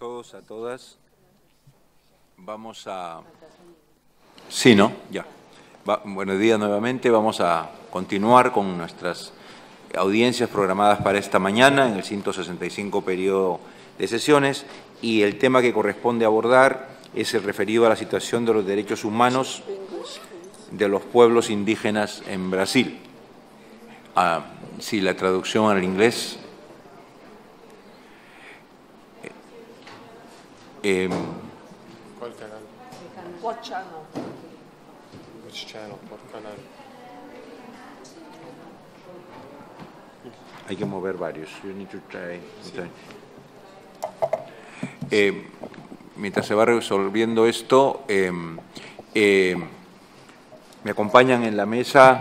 todos, a todas. Vamos a... Sí, ¿no? Ya. Buenos días nuevamente. Vamos a continuar con nuestras audiencias programadas para esta mañana en el 165 periodo de sesiones y el tema que corresponde abordar es el referido a la situación de los derechos humanos de los pueblos indígenas en Brasil. Ah, sí, la traducción al inglés. Eh, em, ¿Cuál canal? What channel? Which channel? What canal? Hay que mover varios. You need to try- Eh, mientras se va resolviendo esto, eh, eh, me acompañan en la mesa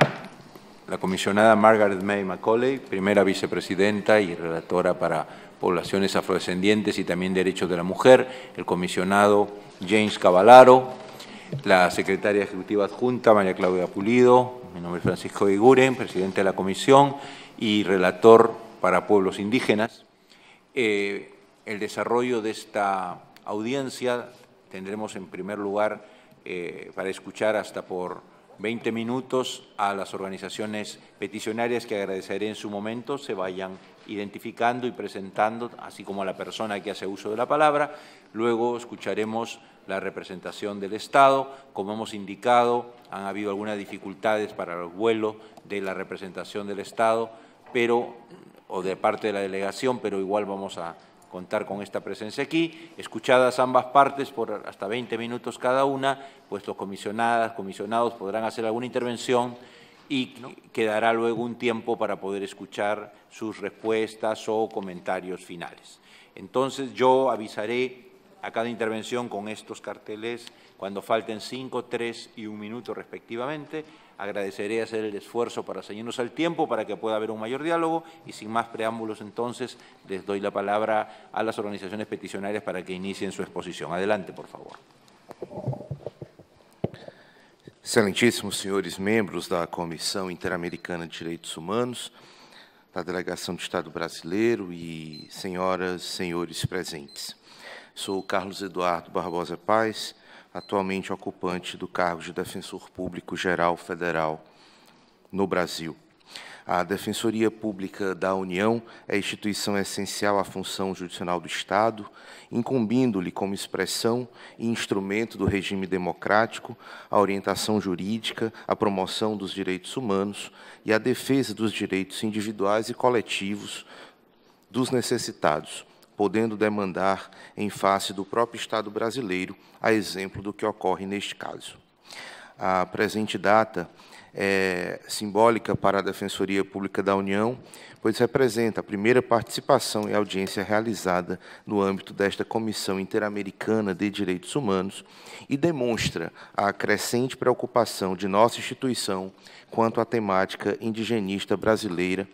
la comisionada Margaret May Macaulay, primera vicepresidenta y relatora para poblaciones afrodescendientes y también derechos de la mujer, el comisionado James Cavallaro, la secretaria ejecutiva adjunta María Claudia Pulido, mi nombre es Francisco Iguren, presidente de la comisión y relator para pueblos indígenas. Eh, el desarrollo de esta audiencia tendremos en primer lugar eh, para escuchar hasta por 20 minutos a las organizaciones peticionarias que agradeceré en su momento se vayan identificando y presentando, así como a la persona que hace uso de la palabra. Luego escucharemos la representación del Estado. Como hemos indicado, han habido algunas dificultades para el vuelo de la representación del Estado, pero o de parte de la delegación, pero igual vamos a contar con esta presencia aquí. Escuchadas ambas partes por hasta 20 minutos cada una, pues los comisionadas, comisionados podrán hacer alguna intervención y quedará luego un tiempo para poder escuchar sus respuestas o comentarios finales. Entonces yo avisaré a cada intervención con estos carteles cuando falten cinco, tres y un minuto respectivamente. Agradeceré hacer el esfuerzo para ceñirnos al tiempo para que pueda haber un mayor diálogo y sin más preámbulos entonces les doy la palabra a las organizaciones peticionarias para que inicien su exposición. Adelante, por favor. Excelentíssimos senhores membros da Comissão Interamericana de Direitos Humanos, da Delegação do Estado Brasileiro e senhoras senhores presentes. Sou Carlos Eduardo Barbosa Paz, atualmente ocupante do cargo de Defensor Público Geral Federal no Brasil. A Defensoria Pública da União é instituição essencial à função judicial do Estado, incumbindo-lhe como expressão e instrumento do regime democrático a orientação jurídica, a promoção dos direitos humanos e a defesa dos direitos individuais e coletivos dos necessitados, podendo demandar em face do próprio Estado brasileiro, a exemplo do que ocorre neste caso. A presente data é simbólica para a Defensoria Pública da União, pois representa a primeira participação e audiência realizada no âmbito desta Comissão Interamericana de Direitos Humanos e demonstra a crescente preocupação de nossa instituição quanto à temática indigenista brasileira,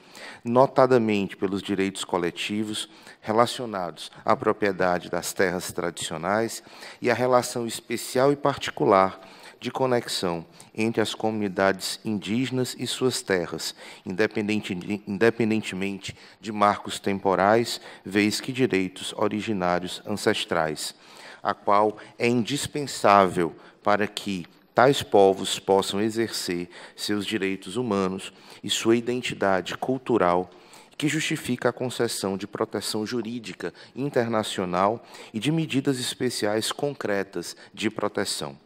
notadamente pelos direitos coletivos relacionados à propriedade das terras tradicionais e à relação especial e particular de conexão entre as comunidades indígenas e suas terras, independente, independentemente de marcos temporais, vez que direitos originários ancestrais, a qual é indispensável para que tais povos possam exercer seus direitos humanos e sua identidade cultural que justifica a concessão de proteção jurídica internacional e de medidas especiais concretas de proteção.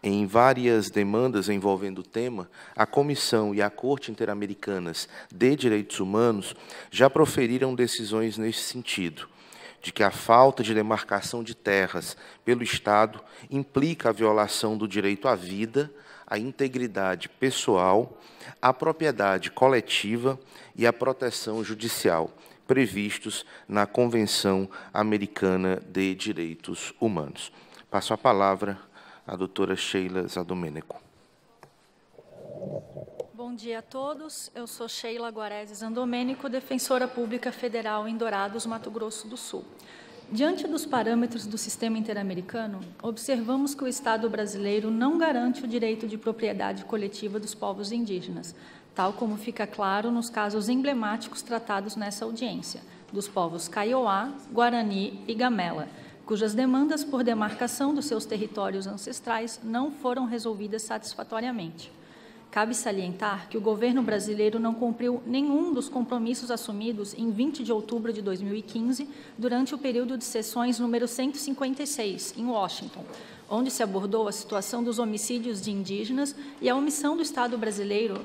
Em várias demandas envolvendo o tema, a Comissão e a Corte Interamericanas de Direitos Humanos já proferiram decisões nesse sentido, de que a falta de demarcação de terras pelo Estado implica a violação do direito à vida, à integridade pessoal, à propriedade coletiva e à proteção judicial, previstos na Convenção Americana de Direitos Humanos. Passo a palavra à doutora Sheila Zadomêneco. Bom dia a todos. Eu sou Sheila Guarese Zandomênico, defensora pública federal em Dourados, Mato Grosso do Sul. Diante dos parâmetros do sistema interamericano, observamos que o Estado brasileiro não garante o direito de propriedade coletiva dos povos indígenas, tal como fica claro nos casos emblemáticos tratados nessa audiência, dos povos Kaiowá, Guarani e Gamela, cujas demandas por demarcação dos seus territórios ancestrais não foram resolvidas satisfatoriamente. Cabe salientar que o governo brasileiro não cumpriu nenhum dos compromissos assumidos em 20 de outubro de 2015, durante o período de sessões número 156, em Washington, onde se abordou a situação dos homicídios de indígenas e a omissão do Estado brasileiro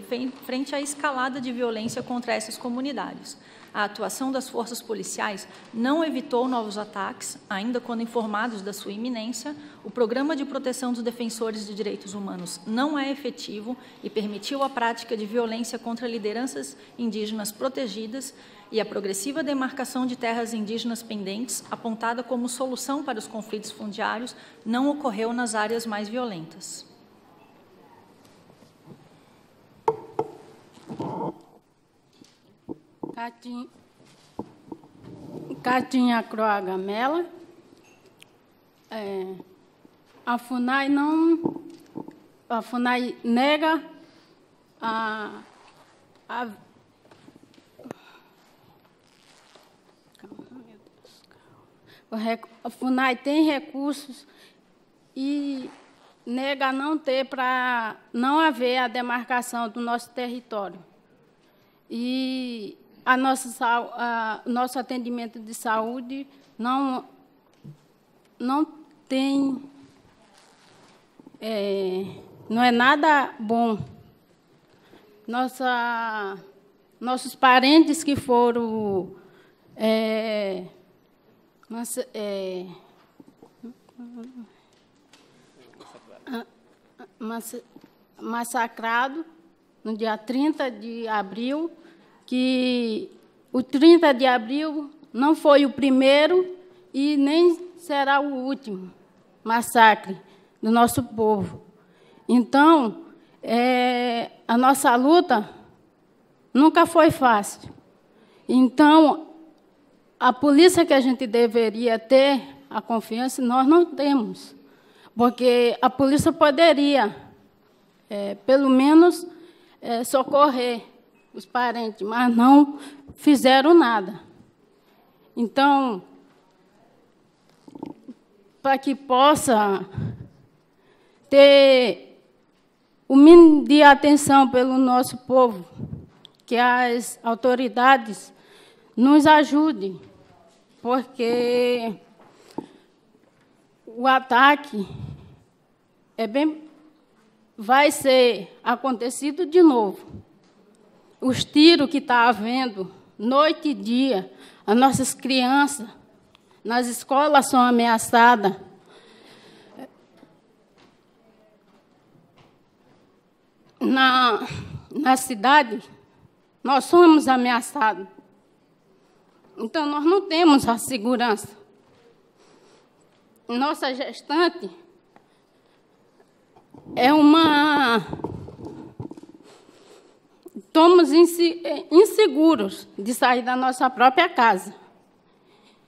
frente à escalada de violência contra essas comunidades a atuação das forças policiais não evitou novos ataques, ainda quando informados da sua iminência, o Programa de Proteção dos Defensores de Direitos Humanos não é efetivo e permitiu a prática de violência contra lideranças indígenas protegidas e a progressiva demarcação de terras indígenas pendentes, apontada como solução para os conflitos fundiários, não ocorreu nas áreas mais violentas. Catinha, Croagamela. É, a FUNAI não. A FUNAI nega a. a a FUNAI tem recursos e nega não ter para não haver a demarcação do nosso território. E a nossa, a, nosso atendimento de saúde não, não tem. É, não é nada bom. Nossa, nossos parentes que foram é, mas, é, massacrado no dia 30 de abril que o 30 de abril não foi o primeiro e nem será o último massacre do nosso povo. Então, é, a nossa luta nunca foi fácil. Então, a polícia que a gente deveria ter a confiança, nós não temos. Porque a polícia poderia, é, pelo menos, é, socorrer os parentes, mas não fizeram nada. Então, para que possa ter o mínimo de atenção pelo nosso povo, que as autoridades nos ajudem, porque o ataque é bem vai ser acontecido de novo os tiros que está havendo, noite e dia, as nossas crianças nas escolas são ameaçadas. Na, na cidade, nós somos ameaçados. Então, nós não temos a segurança. Nossa gestante é uma estamos inseguros de sair da nossa própria casa.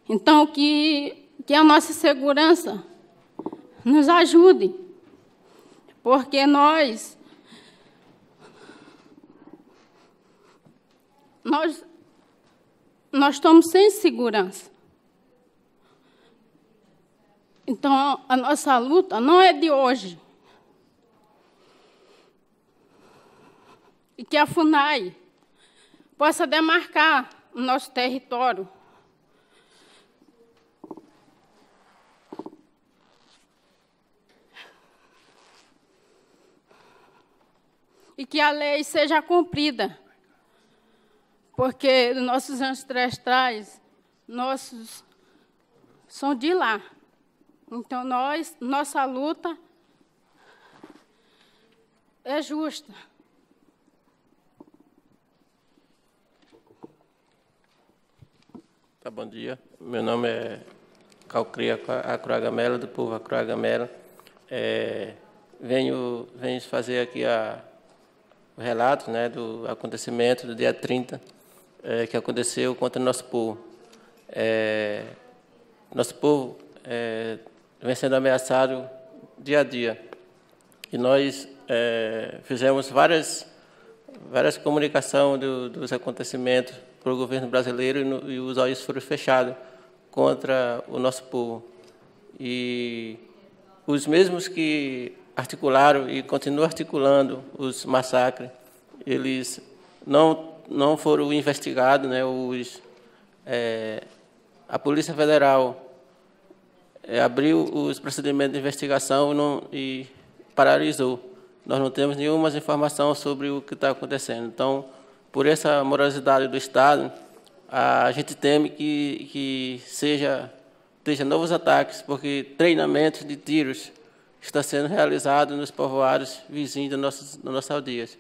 Então, que, que a nossa segurança nos ajude, porque nós, nós, nós estamos sem segurança. Então, a nossa luta não é de hoje. E que a FUNAI possa demarcar o nosso território. E que a lei seja cumprida, porque nossos ancestrais, nossos são de lá. Então, nós, nossa luta é justa. Tá, bom dia. Meu nome é Calcria Acroagamela, do povo Acroagamela. É, venho, venho fazer aqui a, o relato né, do acontecimento do dia 30 é, que aconteceu contra o nosso povo. É, nosso povo é, vem sendo ameaçado dia a dia. E nós é, fizemos várias, várias comunicações do, dos acontecimentos para o governo brasileiro e, no, e os olhos foram fechados contra o nosso povo. E os mesmos que articularam e continuam articulando os massacres, eles não, não foram investigados, né, os, é, a Polícia Federal é, abriu os procedimentos de investigação não, e paralisou. Nós não temos nenhuma informação sobre o que está acontecendo. Então, por essa morosidade do Estado, a gente teme que, que seja, seja novos ataques, porque treinamentos de tiros está sendo realizado nos povoados vizinhos das nossas, das nossas aldeias.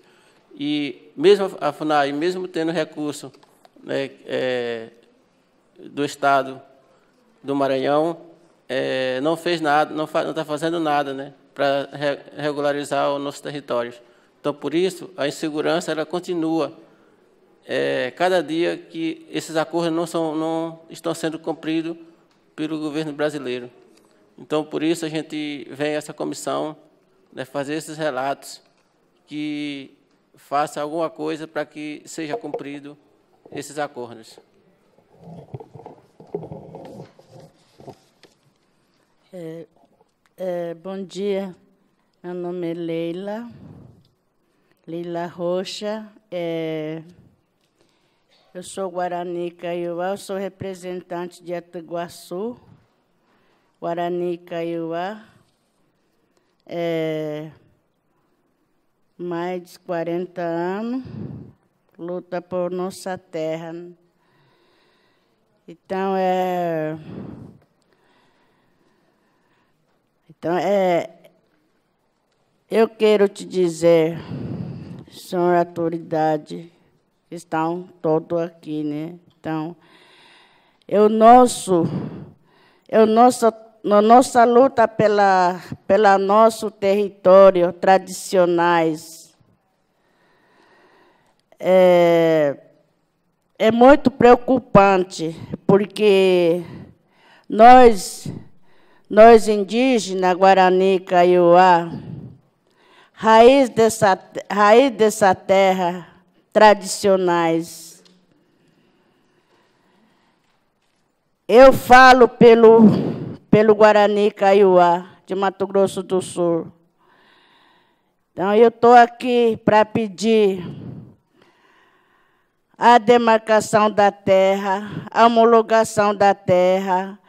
E mesmo a FUNAI, mesmo tendo recurso né, é, do Estado do Maranhão, é, não fez nada, não está fazendo nada né, para re, regularizar o nosso território. Então, por isso, a insegurança ela continua. É, cada dia que esses acordos não, são, não estão sendo cumpridos pelo governo brasileiro. Então, por isso, a gente vem a essa comissão né, fazer esses relatos que faça alguma coisa para que seja cumprido esses acordos. É, é, bom dia, meu nome é Leila, Leila Rocha. É, eu sou Guarani Caiuá, sou representante de Itaguaçu. Guarani Caiuá, é, mais de 40 anos, luta por nossa terra. Então, é. Então, é. Eu quero te dizer, senhor autoridade, estão todos aqui, né? Então, eu nosso, eu nosso na nossa luta pela, pela nosso território tradicionais, é, é muito preocupante, porque nós, nós indígenas, Guarani, Kaiowá, raiz dessa, raiz dessa terra tradicionais, eu falo pelo pelo Guarani Caiuá, de Mato Grosso do Sul. Então, eu estou aqui para pedir a demarcação da terra, a homologação da terra,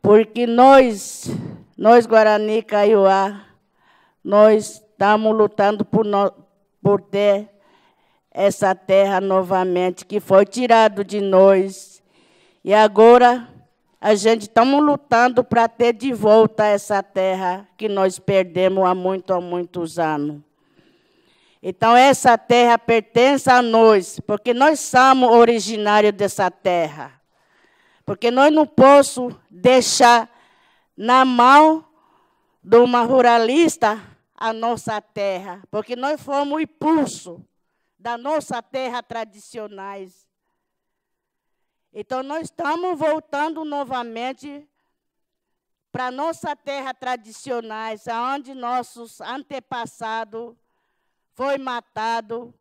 porque nós, nós Guarani Caiuá, nós estamos lutando por, no, por ter essa terra novamente, que foi tirado de nós. E agora a gente estamos lutando para ter de volta essa terra que nós perdemos há muito, há muitos anos. Então, essa terra pertence a nós, porque nós somos originários dessa terra. Porque nós não podemos deixar na mão de uma ruralista a nossa terra, porque nós fomos o impulso da nossa terra tradicionais. Então, nós estamos voltando novamente para nossa terra tradicionais, onde nossos antepassados foi matado,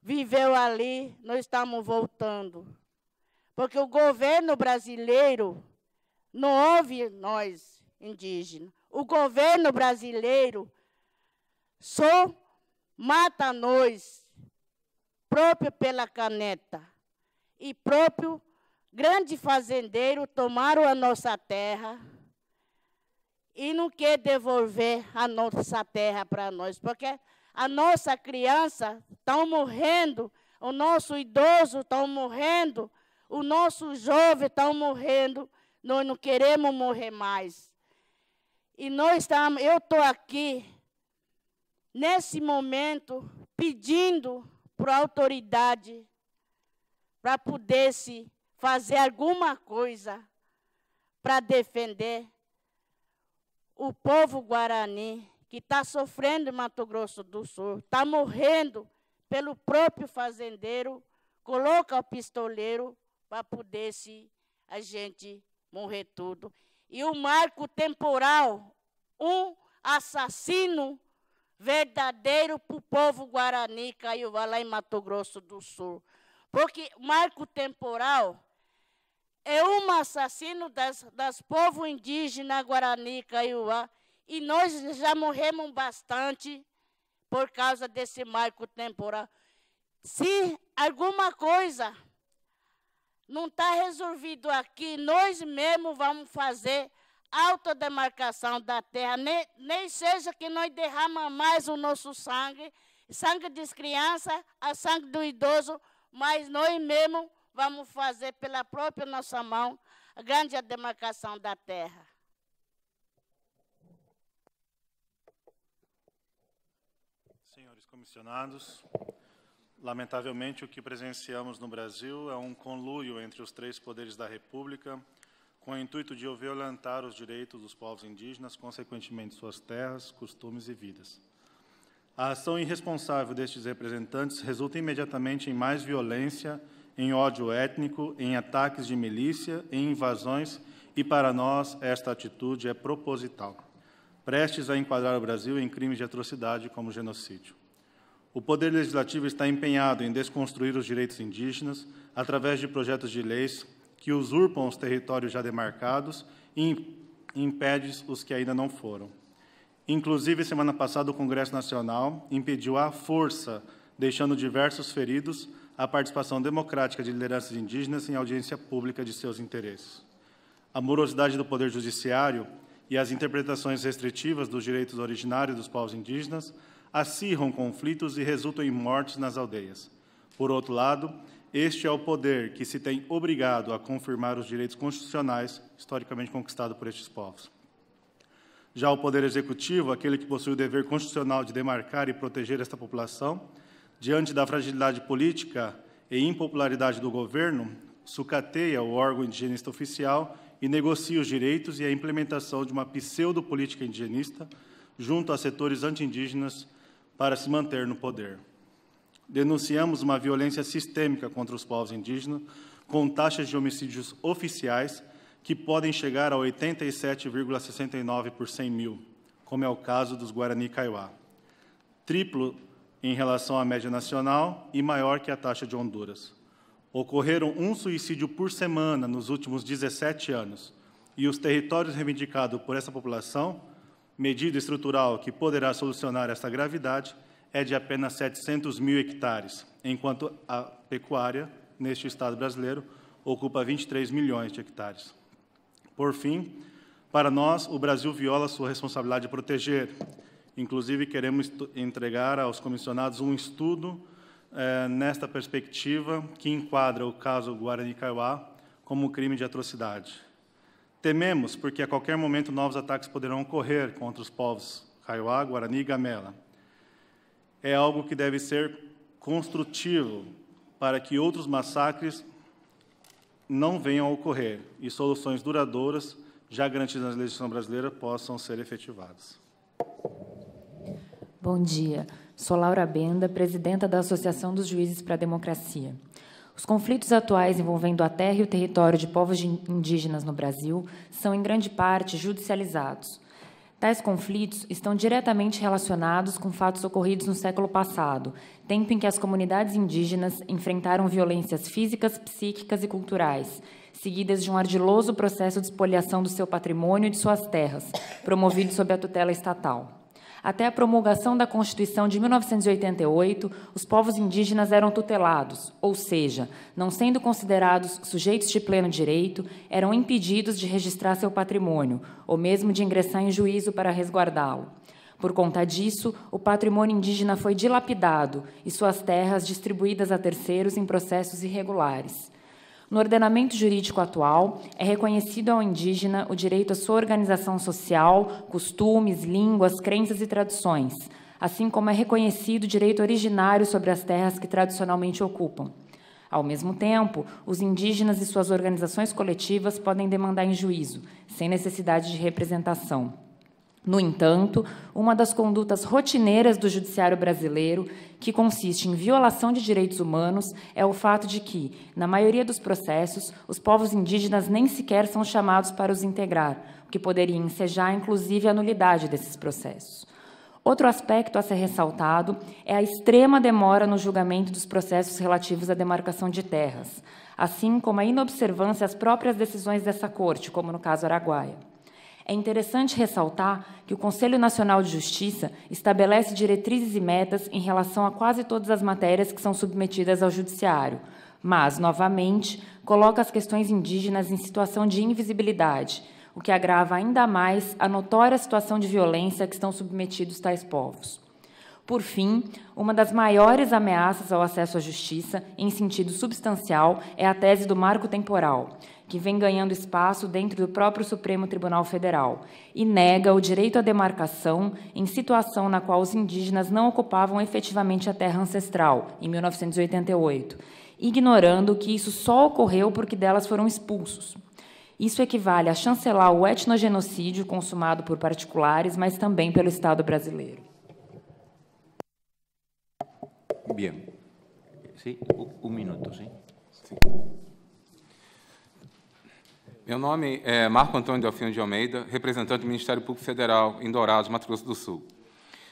viveu ali, nós estamos voltando. Porque o governo brasileiro não ouve nós, indígenas. O governo brasileiro só mata nós, próprio pela caneta e próprio grande fazendeiro tomaram a nossa terra e não quer devolver a nossa terra para nós, porque a nossa criança está morrendo, o nosso idoso está morrendo, o nosso jovem está morrendo, nós não queremos morrer mais. E nós estamos, eu estou aqui, nesse momento, pedindo a autoridade, para poder se fazer alguma coisa para defender o povo guarani que está sofrendo em Mato Grosso do Sul, está morrendo pelo próprio fazendeiro, coloca o pistoleiro para poder a gente morrer tudo. E o marco temporal, um assassino verdadeiro para o povo guarani caiu lá em Mato Grosso do Sul. Porque marco temporal é um assassino das, das povos indígenas Guarani, Kaiowá, e nós já morremos bastante por causa desse marco temporal. Se alguma coisa não está resolvido aqui, nós mesmos vamos fazer autodemarcação da terra, nem, nem seja que nós derramamos mais o nosso sangue, sangue das crianças, a sangue do idoso, mas nós mesmos vamos fazer pela própria nossa mão a grande demarcação da terra. Senhores comissionados, lamentavelmente o que presenciamos no Brasil é um conluio entre os três poderes da República, com o intuito de violentar os direitos dos povos indígenas, consequentemente suas terras, costumes e vidas. A ação irresponsável destes representantes resulta imediatamente em mais violência, em ódio étnico, em ataques de milícia, em invasões, e para nós esta atitude é proposital, prestes a enquadrar o Brasil em crimes de atrocidade como genocídio. O Poder Legislativo está empenhado em desconstruir os direitos indígenas através de projetos de leis que usurpam os territórios já demarcados e impedem os que ainda não foram. Inclusive, semana passada, o Congresso Nacional impediu à força, deixando diversos feridos, a participação democrática de lideranças indígenas em audiência pública de seus interesses. A morosidade do Poder Judiciário e as interpretações restritivas dos direitos originários dos povos indígenas acirram conflitos e resultam em mortes nas aldeias. Por outro lado, este é o poder que se tem obrigado a confirmar os direitos constitucionais historicamente conquistados por estes povos. Já o Poder Executivo, aquele que possui o dever constitucional de demarcar e proteger esta população, diante da fragilidade política e impopularidade do governo, sucateia o órgão indigenista oficial e negocia os direitos e a implementação de uma pseudo-política indigenista junto a setores anti-indígenas para se manter no poder. Denunciamos uma violência sistêmica contra os povos indígenas, com taxas de homicídios oficiais que podem chegar a 87,69 por 100 mil, como é o caso dos Guarani Kaiowá. Triplo em relação à média nacional e maior que a taxa de Honduras. Ocorreram um suicídio por semana nos últimos 17 anos, e os territórios reivindicados por essa população, medida estrutural que poderá solucionar esta gravidade, é de apenas 700 mil hectares, enquanto a pecuária, neste Estado brasileiro, ocupa 23 milhões de hectares. Por fim, para nós, o Brasil viola sua responsabilidade de proteger. Inclusive, queremos entregar aos comissionados um estudo eh, nesta perspectiva que enquadra o caso Guarani-Kaiowá como crime de atrocidade. Tememos porque a qualquer momento novos ataques poderão ocorrer contra os povos Kaiowá, Guarani e Gamela é algo que deve ser construtivo para que outros massacres não venham a ocorrer e soluções duradouras, já garantidas na legislação brasileira, possam ser efetivadas. Bom dia. Sou Laura Benda, presidenta da Associação dos Juízes para a Democracia. Os conflitos atuais envolvendo a terra e o território de povos indígenas no Brasil são, em grande parte, judicializados. Tais conflitos estão diretamente relacionados com fatos ocorridos no século passado, tempo em que as comunidades indígenas enfrentaram violências físicas, psíquicas e culturais, seguidas de um ardiloso processo de espoliação do seu patrimônio e de suas terras, promovido sob a tutela estatal. Até a promulgação da Constituição de 1988, os povos indígenas eram tutelados, ou seja, não sendo considerados sujeitos de pleno direito, eram impedidos de registrar seu patrimônio, ou mesmo de ingressar em juízo para resguardá-lo. Por conta disso, o patrimônio indígena foi dilapidado e suas terras distribuídas a terceiros em processos irregulares. No ordenamento jurídico atual, é reconhecido ao indígena o direito à sua organização social, costumes, línguas, crenças e tradições, assim como é reconhecido o direito originário sobre as terras que tradicionalmente ocupam. Ao mesmo tempo, os indígenas e suas organizações coletivas podem demandar em juízo, sem necessidade de representação. No entanto, uma das condutas rotineiras do judiciário brasileiro, que consiste em violação de direitos humanos, é o fato de que, na maioria dos processos, os povos indígenas nem sequer são chamados para os integrar, o que poderia ensejar, inclusive, a nulidade desses processos. Outro aspecto a ser ressaltado é a extrema demora no julgamento dos processos relativos à demarcação de terras, assim como a inobservância às próprias decisões dessa Corte, como no caso Araguaia. É interessante ressaltar que o Conselho Nacional de Justiça estabelece diretrizes e metas em relação a quase todas as matérias que são submetidas ao Judiciário, mas, novamente, coloca as questões indígenas em situação de invisibilidade, o que agrava ainda mais a notória situação de violência que estão submetidos tais povos. Por fim, uma das maiores ameaças ao acesso à justiça, em sentido substancial, é a tese do marco temporal, que vem ganhando espaço dentro do próprio Supremo Tribunal Federal e nega o direito à demarcação em situação na qual os indígenas não ocupavam efetivamente a terra ancestral, em 1988, ignorando que isso só ocorreu porque delas foram expulsos. Isso equivale a chancelar o etnogenocídio consumado por particulares, mas também pelo Estado brasileiro. Bien. Sí, un minuto, sim. sim. Meu nome é Marco Antônio Delfino de Almeida, representante do Ministério Público Federal em Dourados, Mato Grosso do Sul.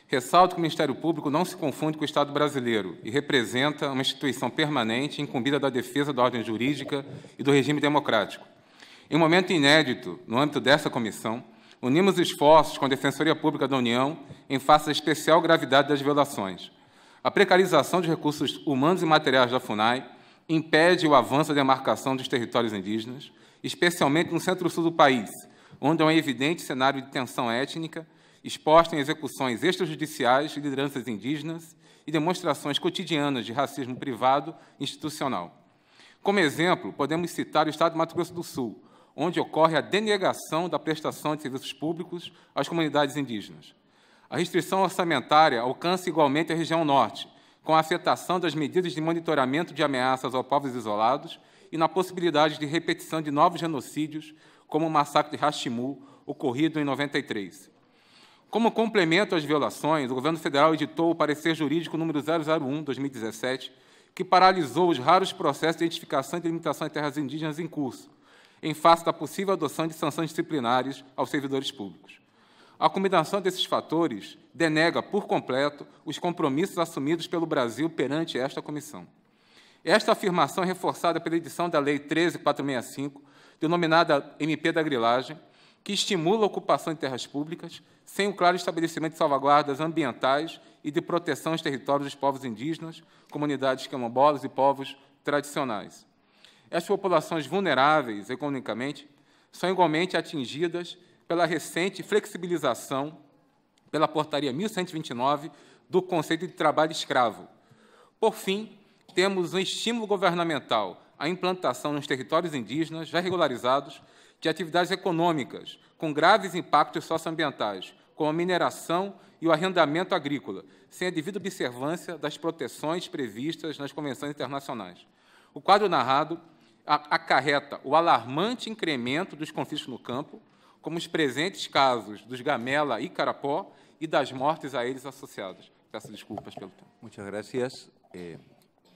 Ressalto que o Ministério Público não se confunde com o Estado brasileiro e representa uma instituição permanente incumbida da defesa da ordem jurídica e do regime democrático. Em um momento inédito, no âmbito dessa comissão, unimos esforços com a Defensoria Pública da União em face da especial gravidade das violações. A precarização de recursos humanos e materiais da FUNAI impede o avanço da demarcação dos territórios indígenas, especialmente no centro-sul do país, onde há um evidente cenário de tensão étnica, exposta em execuções extrajudiciais de lideranças indígenas e demonstrações cotidianas de racismo privado e institucional. Como exemplo, podemos citar o Estado de Mato Grosso do Sul, onde ocorre a denegação da prestação de serviços públicos às comunidades indígenas. A restrição orçamentária alcança igualmente a região norte, com a afetação das medidas de monitoramento de ameaças aos povos isolados e na possibilidade de repetição de novos genocídios, como o massacre de Hashimu, ocorrido em 93. Como complemento às violações, o governo federal editou o parecer jurídico número 001/2017, que paralisou os raros processos de identificação e delimitação de terras indígenas em curso, em face da possível adoção de sanções disciplinares aos servidores públicos. A combinação desses fatores denega por completo os compromissos assumidos pelo Brasil perante esta comissão. Esta afirmação é reforçada pela edição da Lei 13465, denominada MP da Grilagem, que estimula a ocupação de terras públicas sem o claro estabelecimento de salvaguardas ambientais e de proteção aos territórios dos povos indígenas, comunidades quilombolas e povos tradicionais. As populações vulneráveis economicamente são igualmente atingidas pela recente flexibilização pela Portaria 1129 do conceito de trabalho escravo. Por fim, temos um estímulo governamental à implantação nos territórios indígenas já regularizados de atividades econômicas com graves impactos socioambientais, como a mineração e o arrendamento agrícola, sem a devida observância das proteções previstas nas convenções internacionais. O quadro narrado acarreta o alarmante incremento dos conflitos no campo, como os presentes casos dos Gamela e Carapó e das mortes a eles associadas. Peço desculpas pelo tempo. Muchas gracias. Eh...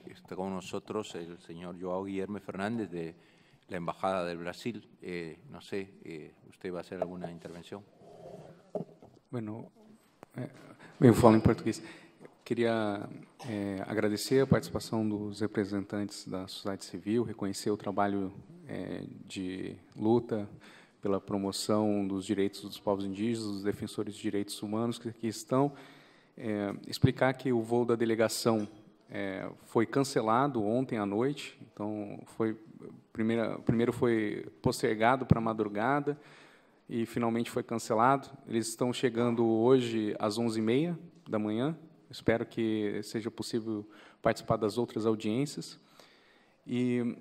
Está con nosotros el señor Joao Guillermo Fernández de la Embajada del Brasil. Eh, no sé, eh, ¿usted va a hacer alguna intervenção? Bueno, é, eu falo em português. Queria é, agradecer a participação dos representantes da sociedade civil, reconhecer o trabalho é, de luta pela promoção dos direitos dos povos indígenas, dos defensores de direitos humanos que aqui estão, é, explicar que o voo da delegação é, foi cancelado ontem à noite, então foi primeira, primeiro foi postergado para madrugada e finalmente foi cancelado. Eles estão chegando hoje às 11h30 da manhã. Espero que seja possível participar das outras audiências. E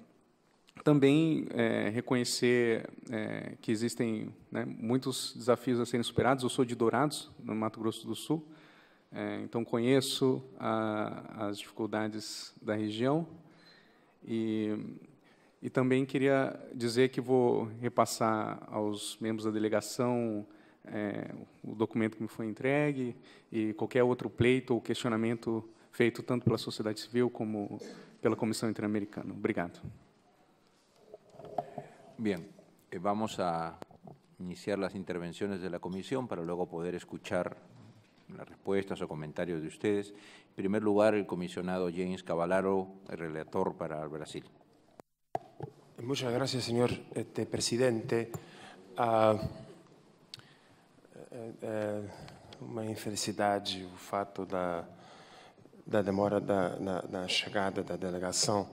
também é, reconhecer é, que existem né, muitos desafios a serem superados. Eu sou de Dourados, no Mato Grosso do Sul, é, então, conheço a, as dificuldades da região e, e também queria dizer que vou repassar aos membros da delegação é, o documento que me foi entregue e qualquer outro pleito ou questionamento feito tanto pela sociedade civil como pela Comissão Interamericana. Obrigado. Bien, eh, vamos a iniciar las intervenciones de la comisión para luego poder escuchar las respuestas o comentarios de ustedes. En primer lugar, el comisionado James Cavallaro, el relator para Brasil. Muchas gracias, señor este, presidente. Ah, é, é uma infelicidade o fato da, da demora da, na, na chegada da delegação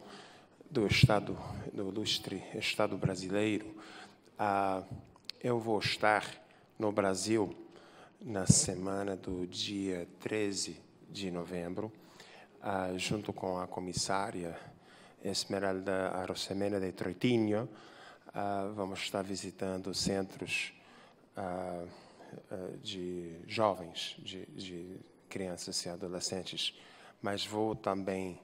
do Estado, do ilustre Estado brasileiro. Ah, eu vou estar no Brasil na semana do dia 13 de novembro, ah, junto com a comissária Esmeralda Arosemena de Troitinho. Ah, vamos estar visitando centros ah, de jovens, de, de, crianças e adolescentes, mas vou também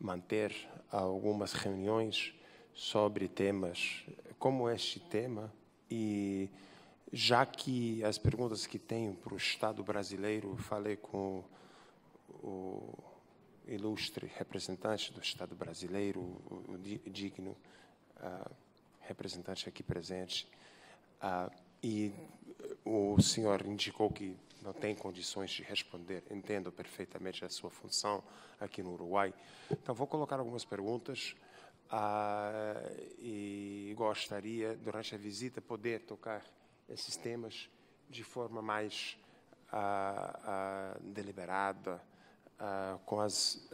manter algumas reuniões sobre temas como este tema e já que as perguntas que tenho para o Estado brasileiro, falei com o ilustre representante do Estado brasileiro, o digno uh, representante aqui presente, uh, e o senhor indicou que não tem condições de responder. Entendo perfeitamente a sua função aqui no Uruguai. Então, vou colocar algumas perguntas uh, e gostaria, durante a visita, poder tocar esses temas de forma mais uh, uh, deliberada uh, com as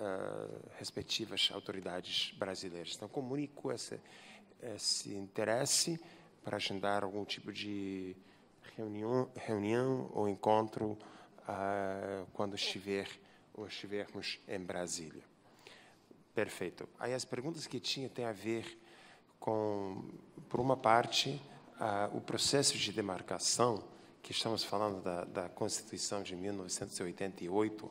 respectivas autoridades brasileiras. Então, comunico esse, esse interesse para agendar algum tipo de reunião, reunião ou encontro quando estiver ou estivermos em Brasília. Perfeito. Aí as perguntas que tinha têm a ver com, por uma parte, o processo de demarcação, que estamos falando da, da Constituição de 1988,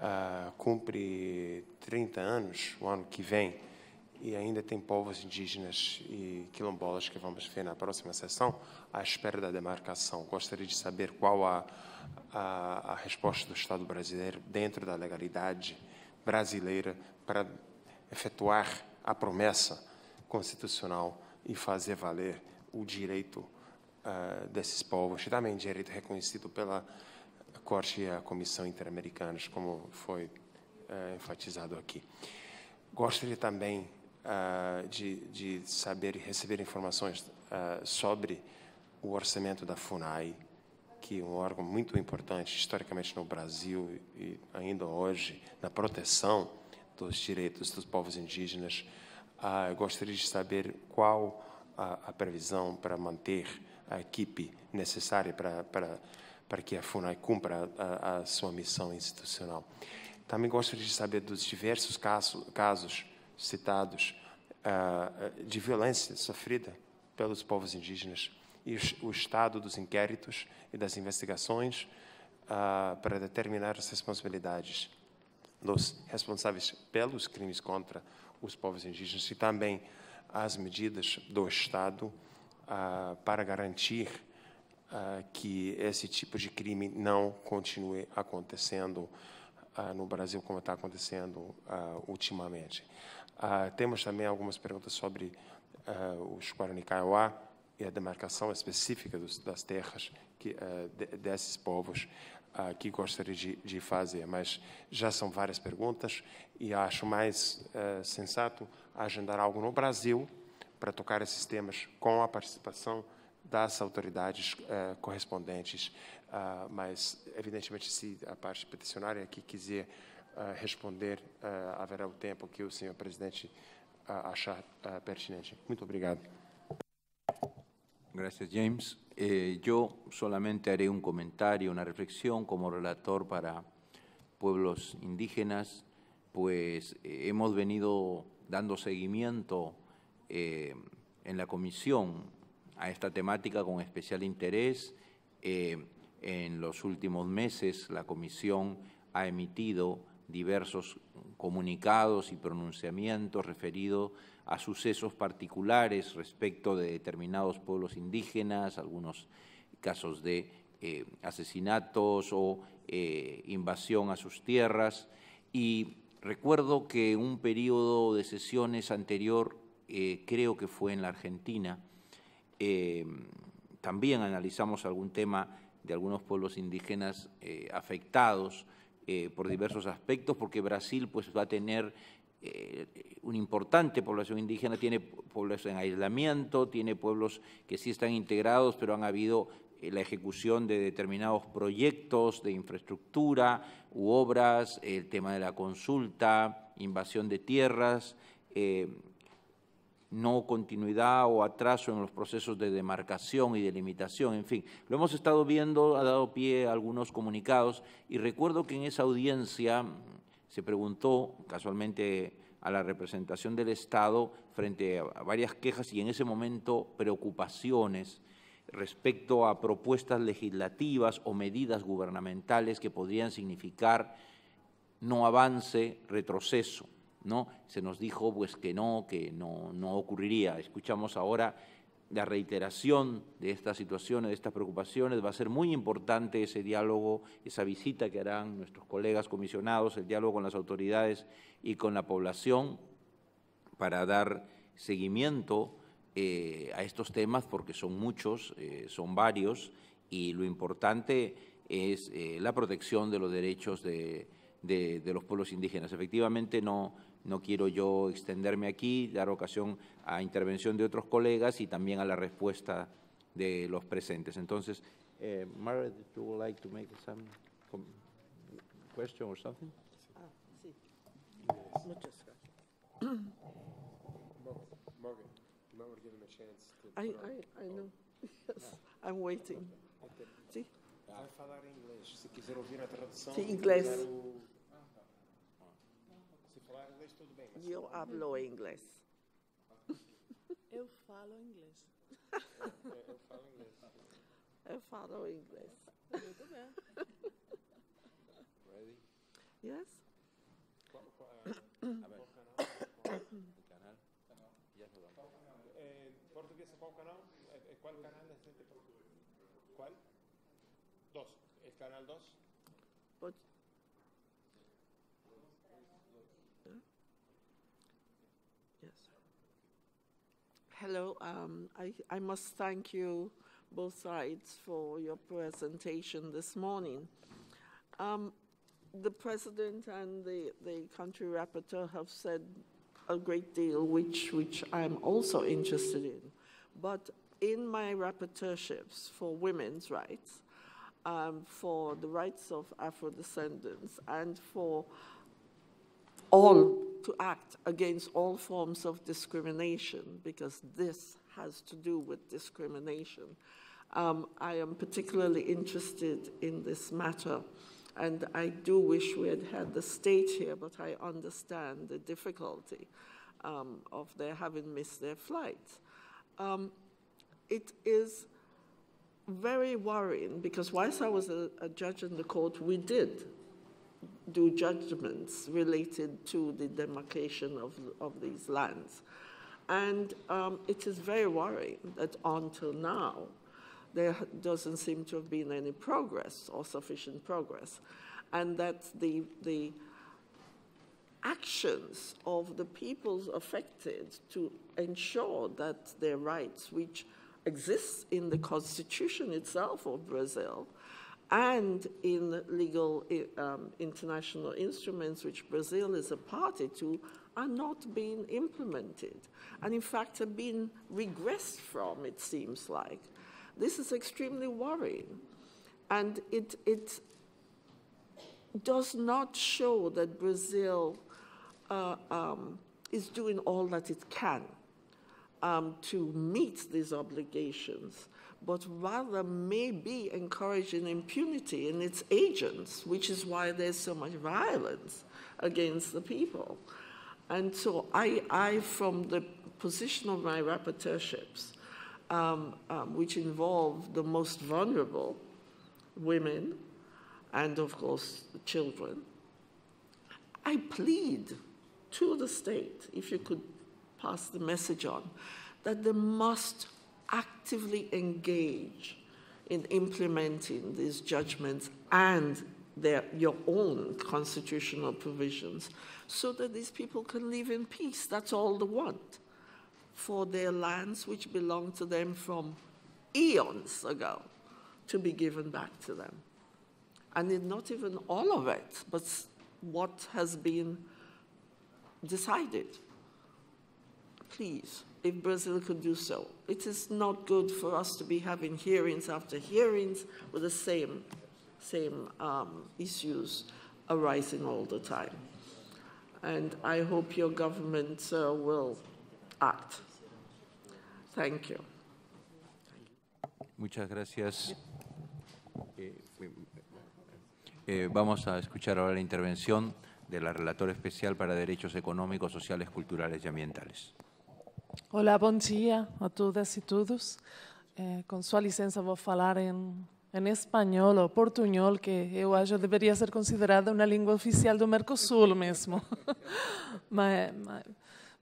ah, cumpre 30 anos o ano que vem e ainda tem povos indígenas e quilombolas que vamos ver na próxima sessão à espera da demarcação. Gostaria de saber qual a, a, a resposta do Estado brasileiro dentro da legalidade brasileira para efetuar a promessa constitucional e fazer valer o direito uh, desses povos, e também direito reconhecido pela Corte e a Comissão Interamericana, como foi uh, enfatizado aqui. Gostaria também uh, de, de, saber e receber informações sobre o orçamento da FUNAI, que é um órgão muito importante historicamente no Brasil e ainda hoje na proteção dos direitos dos povos indígenas. gostaria de saber qual a, a previsão para manter a equipe necessária para, para, para que a FUNAI cumpra a, a sua missão institucional. Também gostaria de saber dos diversos casos, casos citados uh, de violência sofrida pelos povos indígenas e o, o estado dos inquéritos e das investigações uh, para determinar as responsabilidades dos responsáveis pelos crimes contra os povos indígenas e também as medidas do Estado ah, para garantir ah, que esse tipo de crime não continue acontecendo ah, no Brasil como está acontecendo ultimamente. temos também algumas perguntas sobre os Guarani Kaiowá e a demarcação específica dos, das terras que, de, desses povos que gostaria de, de, fazer, mas já são várias perguntas e acho mais uh, sensato agendar algo no Brasil para tocar esses temas com a participação das autoridades uh, correspondentes, mas, evidentemente, se a parte peticionária aqui quiser responder, haverá o tempo que o senhor presidente achar pertinente. Muito obrigado. Gracias, James. Eh, yo solamente haré un comentario, una reflexión como relator para pueblos indígenas, pues eh, hemos venido dando seguimiento eh, en la comisión a esta temática con especial interés. en los últimos meses la comisión ha emitido diversos comunicados y pronunciamientos referidos a sucesos particulares respecto de determinados pueblos indígenas, algunos casos de eh, asesinatos o eh, invasión a sus tierras. Y recuerdo que un periodo de sesiones anterior, eh, creo que fue en la Argentina, también analizamos algún tema de algunos pueblos indígenas afectados eh, por diversos aspectos, porque Brasil pues, va a tener eh, una importante población indígena, tiene pueblos en aislamiento, tiene pueblos que sí están integrados, pero han habido la ejecución de determinados proyectos de infraestructura u obras, el tema de la consulta, invasión de tierras, no continuidad o atraso en los procesos de demarcación y delimitación, en fin. Lo hemos estado viendo, ha dado pie a algunos comunicados y recuerdo que en esa audiencia se preguntó casualmente a la representación del Estado frente a varias quejas y en ese momento preocupaciones respecto a propuestas legislativas o medidas gubernamentales que podrían significar no avance, retroceso. ¿No? Se nos dijo pues, que no, que no, no ocurriría. Escuchamos ahora la reiteración de estas situaciones, de estas preocupaciones. Va a ser muy importante ese diálogo, esa visita que harán nuestros colegas comisionados, el diálogo con las autoridades y con la población para dar seguimiento eh, a estos temas, porque son muchos, eh, son varios, y lo importante es eh, la protección de los derechos de, de, de los pueblos indígenas. Efectivamente, no, no quiero yo extenderme aquí, dar ocasión a intervención de otros colegas y también a la respuesta de los presentes. Entonces, eh, Margaret, you would like to make some question or something? Ah, sí. Muchas gracias. Morgan, you might want to give him a chance to... I, I, I know. Yes, I'm waiting. Sí. Vai falar inglês. Se quiser ouvir a tradução... Sim, inglês. Bem. mas se Eu falar- hablo inglês. Eu falo inglês. É, Eu falo inglês. Eu falo inglês. Muito bem. Ready? Yes? Qual, qual, A ver. qual canal? El canal. Ya se lo damos. Eh, portugués, ¿cuál canal? Eh, eh, ¿Cuál canal es este? ¿Cuál? Dos. ¿El canal dos? But Yes. Hello. Um, I, I must thank you, both sides, for your presentation this morning. Um, the President and the, the country rapporteur have said a great deal, which, which I'm also interested in. But in my rapporteurships for women's rights, um, for the rights of Afro descendants, and for all to act against all forms of discrimination, because this has to do with discrimination. Um, I am particularly interested in this matter, and I do wish we had had the state here, but I understand the difficulty um, of their having missed their flight. Um, it is very worrying because whilst I was a, a judge in the court, we did do judgments related to the demarcation of, of these lands. And um, it is very worrying that until now, there doesn't seem to have been any progress or sufficient progress. And that the, the actions of the peoples affected to ensure that their rights, which exists in the constitution itself of Brazil, and in legal um, international instruments which Brazil is a party to are not being implemented and in fact have been regressed from it seems like. This is extremely worrying and it, it does not show that Brazil uh, um, is doing all that it can um, to meet these obligations but rather may be encouraging impunity in its agents, which is why there's so much violence against the people. And so I, I from the position of my rapporteurships, um, um, which involve the most vulnerable, women, and of course children, I plead to the state, if you could pass the message on, that they must actively engage in implementing these judgments and their, your own constitutional provisions so that these people can live in peace. That's all they want for their lands, which belong to them from eons ago, to be given back to them. And not even all of it, but what has been decided. Please, if Brazil could do so. It is not good for us to be having hearings after hearings with the same, same um, issues arising all the time. And I hope your government uh, will act. Thank you. Muchas gracias. Eh, eh, vamos a escuchar ahora la intervención de la relatora especial para Derechos Económicos, Sociales, Culturales y Ambientales. Olá, bom dia a todas e todos. É, com sua licença, vou falar em, em espanhol ou portunhol, que eu acho deveria ser considerada uma língua oficial do Mercosul mesmo. mas, mas,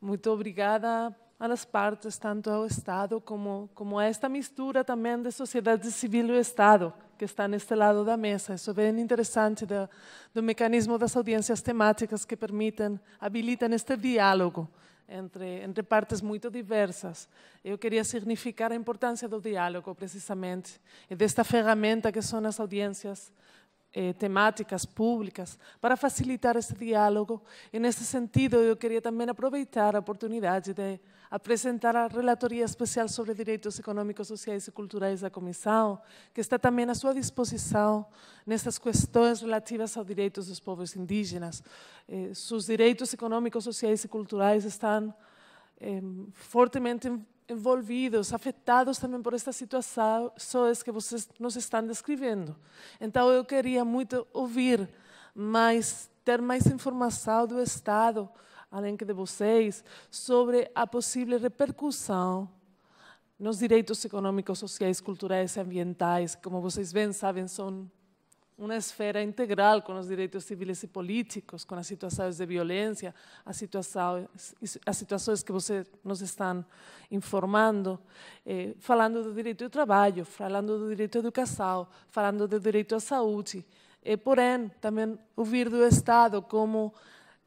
muito obrigada às partes, tanto ao Estado como, como a esta mistura também de sociedade civil e Estado, que está neste lado da mesa. Isso é bem interessante do, do mecanismo das audiências temáticas que permitem, habilitam este diálogo entre, entre partes muito diversas. Eu queria significar a importância do diálogo, precisamente, e desta ferramenta que são as audiências eh, temáticas públicas, para facilitar esse diálogo. E, nesse sentido, eu queria também aproveitar a oportunidade de apresentar a Relatoria Especial sobre Direitos Econômicos, Sociais e Culturais da Comissão, que está também à sua disposição nessas questões relativas aos direitos dos povos indígenas. Eh, seus direitos econômicos, sociais e culturais estão eh, fortemente envolvidos, afetados também por estas situações que vocês nos estão descrevendo. Então, eu queria muito ouvir mais, ter mais informação do Estado, além que de vocês, sobre a possível repercussão nos direitos econômicos, sociais, culturais e ambientais, que, como vocês bem sabem, são uma esfera integral com os direitos civis e políticos, com as situações de violência, as situações, que vocês nos estão informando, eh, falando do direito ao trabalho, falando do direito à educação, falando do direito à saúde. E, porém, também ouvir do Estado como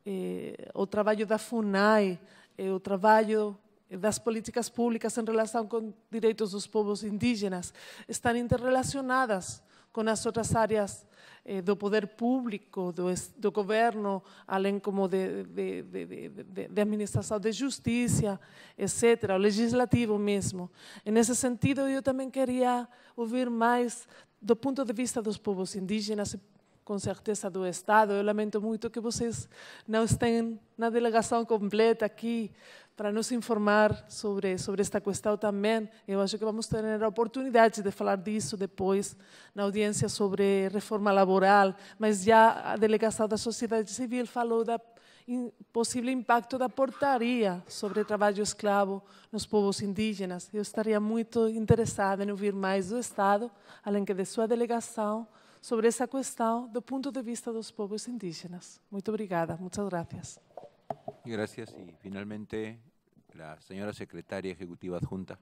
eh, o trabalho da FUNAI, eh, o trabalho das políticas públicas em relação com direitos dos povos indígenas estão interrelacionadas com as outras áreas eh, do poder público, do, do governo, além como de, de, de, de, administração de justiça, etc., o legislativo mesmo. E nesse sentido, eu também queria ouvir mais do ponto de vista dos povos indígenas com certeza do Estado. Eu lamento muito que vocês não estejam na delegação completa aqui para nos informar sobre, sobre esta questão também. Eu acho que vamos ter a oportunidade de falar disso depois na audiência sobre reforma laboral, mas já a delegação da sociedade civil falou da possível impacto da portaria sobre trabalho escravo nos povos indígenas. Eu estaria muito interessada em ouvir mais do Estado, além que de sua delegação, sobre essa questão do ponto de vista dos povos indígenas. Muito obrigada. Muchas gracias. Gracias. Y finalmente, la señora secretaria ejecutiva adjunta.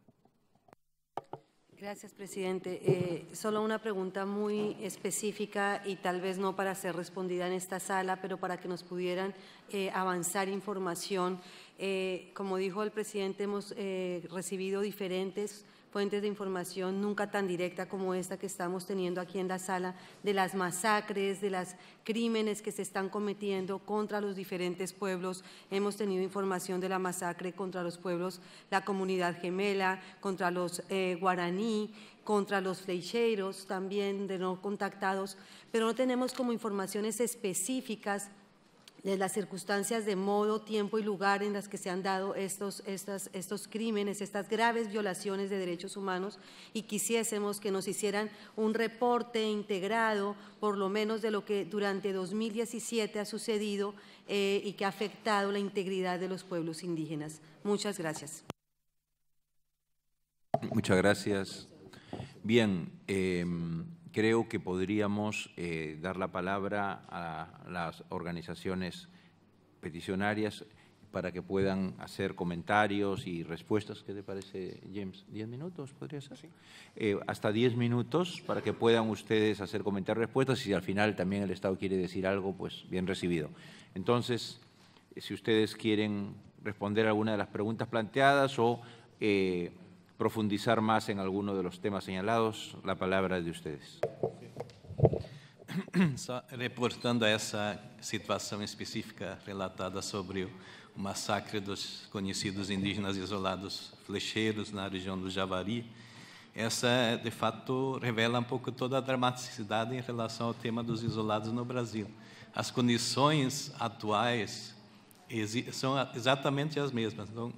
Gracias, presidente. Eh, solo una pregunta muy específica y tal vez no para ser respondida en esta sala, pero para que nos pudieran eh, avanzar información. Eh, como dijo el presidente, hemos eh, recibido diferentes fuentes de información nunca tan directa como esta que estamos teniendo aquí en la sala, de las masacres, de los crímenes que se están cometiendo contra los diferentes pueblos. Hemos tenido información de la masacre contra los pueblos, la comunidad gemela, contra los eh, guaraní, contra los flecheiros también de no contactados, pero no tenemos como informaciones específicas de las circunstancias de modo, tiempo y lugar en las que se han dado estos, estas, estos crímenes, estas graves violaciones de derechos humanos y quisiésemos que nos hicieran un reporte integrado, por lo menos de lo que durante 2017 ha sucedido eh, y que ha afectado la integridad de los pueblos indígenas. Muchas gracias. Muchas gracias. Bien. Eh, creo que podríamos eh, dar la palabra a las organizaciones peticionarias para que puedan hacer comentarios y respuestas. ¿Qué te parece, James? ¿Diez minutos podría ser? Sí. Eh, hasta diez minutos para que puedan ustedes hacer comentarios y respuestas y si al final también el Estado quiere decir algo, pues bien recibido. Entonces, si ustedes quieren responder alguna de las preguntas planteadas o eh, profundizar más en alguno de los temas señalados, la palabra de ustedes. Só reportando a essa situação específica relatada sobre o massacre dos conhecidos indígenas isolados flecheiros na região do Javari, essa, de fato, revela um pouco toda a dramaticidade em relação ao tema dos isolados no Brasil. As condições atuais são exatamente as mesmas. Então,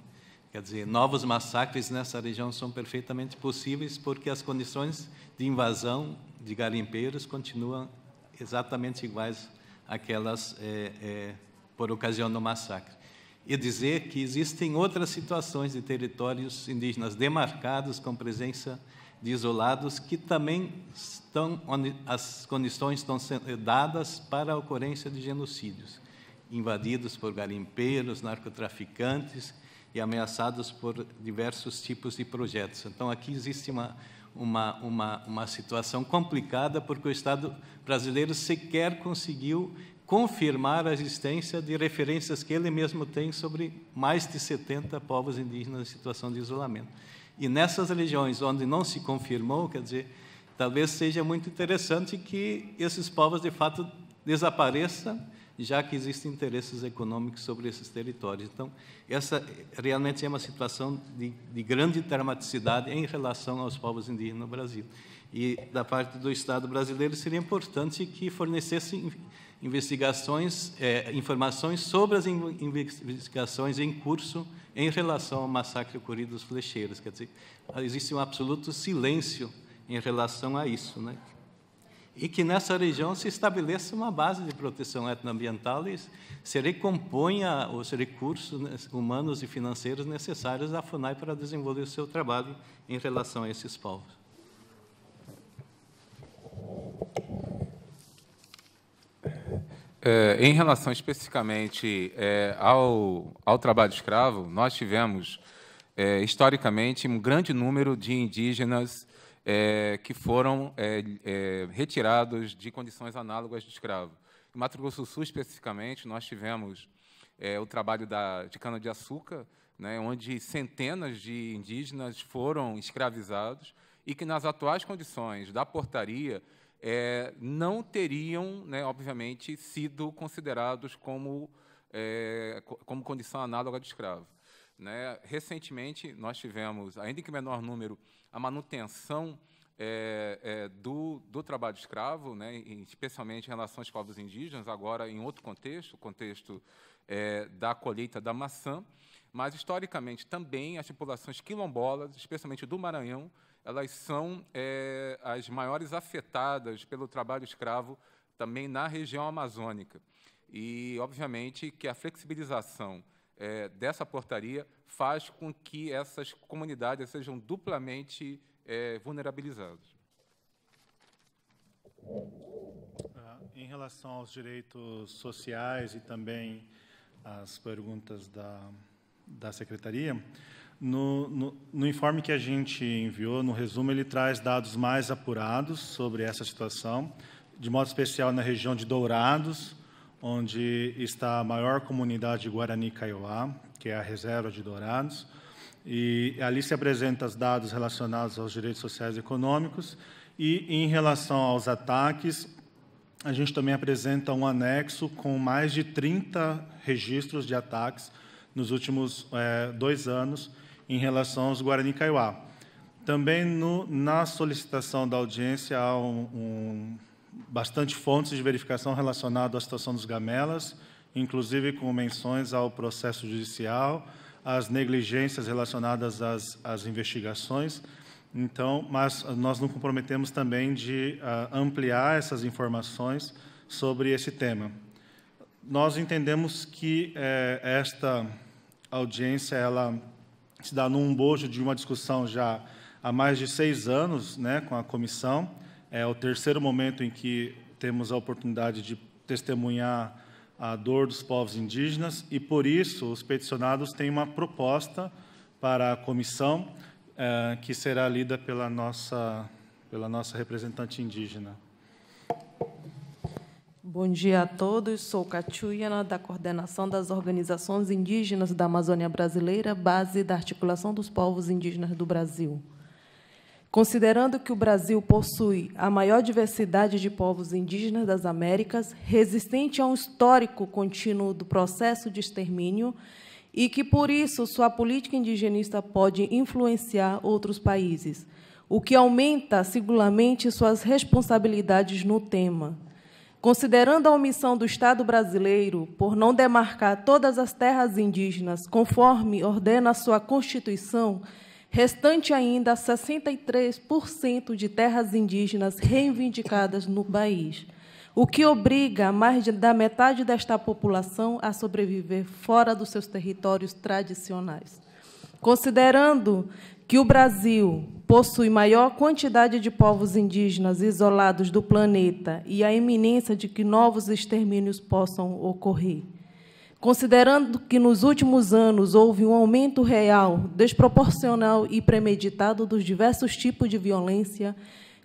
quer dizer, novos massacres nessa região são perfeitamente possíveis porque as condições de invasão de garimpeiros continuam exatamente iguais àquelas é, é, por ocasião do massacre. E dizer que existem outras situações de territórios indígenas demarcados com presença de isolados que também estão onde as condições estão sendo dadas para a ocorrência de genocídios, invadidos por garimpeiros, narcotraficantes e ameaçados por diversos tipos de projetos. Então aqui existe uma uma, uma, uma situação complicada, porque o Estado brasileiro sequer conseguiu confirmar a existência de referências que ele mesmo tem sobre mais de 70 povos indígenas em situação de isolamento. E nessas regiões onde não se confirmou, quer dizer, talvez seja muito interessante que esses povos de fato desapareçam já que existem interesses econômicos sobre esses territórios. Então, essa realmente é uma situação de, de grande dramaticidade em relação aos povos indígenas no Brasil. E, da parte do Estado brasileiro, seria importante que fornecesse investigações, é, informações sobre as investigações em curso em relação ao massacre ocorrido dos flecheiros. Quer dizer, existe um absoluto silêncio em relação a isso, né? E que nessa região se estabeleça uma base de proteção etnoambiental e se recomponha os recursos humanos e financeiros necessários à FUNAI para desenvolver o seu trabalho em relação a esses povos. É, em relação especificamente é, ao, ao trabalho escravo, nós tivemos, é, historicamente, um grande número de indígenas é, que foram é, é, retirados de condições análogas de escravo. Em Mato Grosso do Sul, especificamente, nós tivemos é, o trabalho da, de cana-de-açúcar, né, onde centenas de indígenas foram escravizados e que, nas atuais condições da portaria, é, não teriam, né, obviamente, sido considerados como, é, como condição análoga de escravo. Né? Recentemente, nós tivemos, ainda que menor número, a manutenção é, é, do, do, trabalho escravo, né, especialmente em relação aos povos indígenas, agora em outro contexto, o contexto é, da colheita da maçã, mas historicamente também as populações quilombolas, especialmente do Maranhão, elas são é, as maiores afetadas pelo trabalho escravo também na região amazônica. E, obviamente, que a flexibilização é, dessa portaria faz com que essas comunidades sejam duplamente é, vulnerabilizadas. Ah, em relação aos direitos sociais e também as perguntas da, da Secretaria, no, no, no, informe que a gente enviou, no resumo, ele traz dados mais apurados sobre essa situação, de modo especial na região de Dourados, onde está a maior comunidade Guarani Kaiowá, que é a reserva de Dourados, e ali se apresentam os dados relacionados aos direitos sociais e econômicos, e em relação aos ataques, a gente também apresenta um anexo com mais de 30 registros de ataques nos últimos é, dois anos em relação aos Guarani Kaiowá. Também no, na solicitação da audiência há um, um bastante fontes de verificação relacionadas à situação dos gamelas, inclusive com menções ao processo judicial, às negligências relacionadas às, às investigações. Então, mas nós nos comprometemos também de uh, ampliar essas informações sobre esse tema. Nós entendemos que eh, esta audiência ela se dá num bojo de uma discussão já há mais de seis anos, né, com a comissão, é o terceiro momento em que temos a oportunidade de testemunhar a dor dos povos indígenas e, por isso, os peticionados têm uma proposta para a comissão eh, que será lida pela nossa, pela nossa representante indígena. Bom dia a todos. Sou Catiuyana, da Coordenação das Organizações Indígenas da Amazônia Brasileira, base da Articulação dos Povos Indígenas do Brasil. Considerando que o Brasil possui a maior diversidade de povos indígenas das Américas, resistente a um histórico contínuo do processo de extermínio, e que, por isso, sua política indigenista pode influenciar outros países, o que aumenta singularmente suas responsabilidades no tema. Considerando a omissão do Estado brasileiro por não demarcar todas as terras indígenas conforme ordena a sua Constituição, restante ainda 63% de terras indígenas reivindicadas no país, o que obriga mais da metade desta população a sobreviver fora dos seus territórios tradicionais. Considerando que o Brasil possui maior quantidade de povos indígenas isolados do planeta e a iminência de que novos extermínios possam ocorrer. Considerando que nos últimos anos houve um aumento real, desproporcional e premeditado dos diversos tipos de violência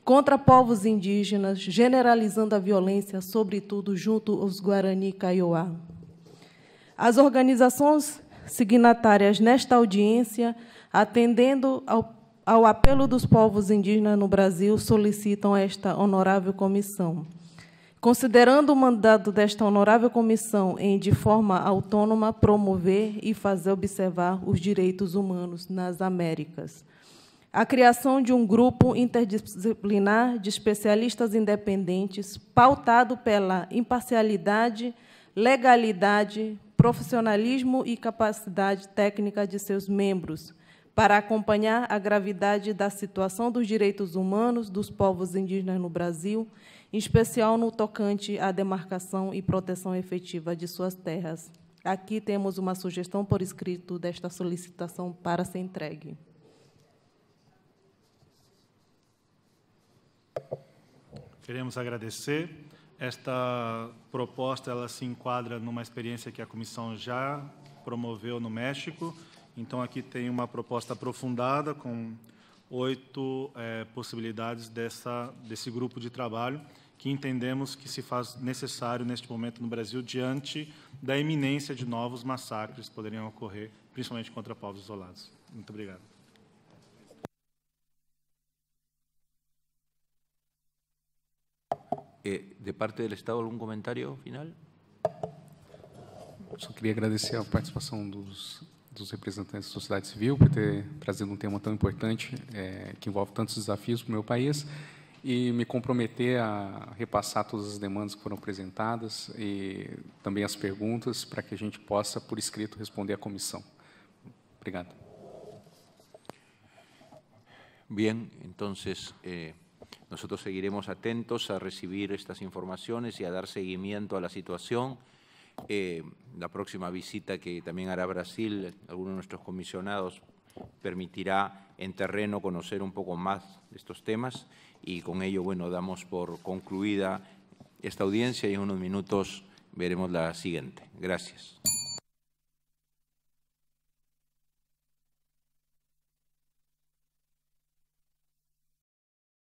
contra povos indígenas, generalizando a violência, sobretudo junto aos Guarani Kaiowá. As organizações signatárias nesta audiência atendendo ao, ao apelo dos povos indígenas no Brasil, solicitam esta honorável comissão. Considerando o mandato desta honorável comissão em, de forma autônoma, promover e fazer observar os direitos humanos nas Américas. A criação de um grupo interdisciplinar de especialistas independentes, pautado pela imparcialidade, legalidade, profissionalismo e capacidade técnica de seus membros, para acompanhar a gravidade da situação dos direitos humanos dos povos indígenas no Brasil, em especial no tocante à demarcação e proteção efetiva de suas terras. Aqui temos uma sugestão por escrito desta solicitação para ser entregue. Queremos agradecer. Esta proposta ela se enquadra numa experiência que a comissão já promoveu no México então, aqui tem uma proposta aprofundada com oito é, possibilidades dessa, desse grupo de trabalho que entendemos que se faz necessário neste momento no Brasil diante da iminência de novos massacres que poderiam ocorrer, principalmente contra povos isolados. Muito obrigado. Eh, de parte do Estado, algum comentário final? Só queria agradecer a participação dos dos representantes da sociedade civil por ter trazido um tema tão importante é, que envolve tantos desafios para o meu país e me comprometer a repassar todas as demandas que foram apresentadas e também as perguntas para que a gente possa, por escrito, responder à comissão. Obrigado. Bien, entonces eh, nosotros seguiremos atentos a recibir estas informaciones y a dar seguimiento a la situación. Eh, la próxima visita que también hará Brasil, algunos de nuestros comisionados, permitirá en terreno conocer un poco más estos temas y con ello, bueno, damos por concluida esta audiencia y en unos minutos veremos la siguiente. Gracias.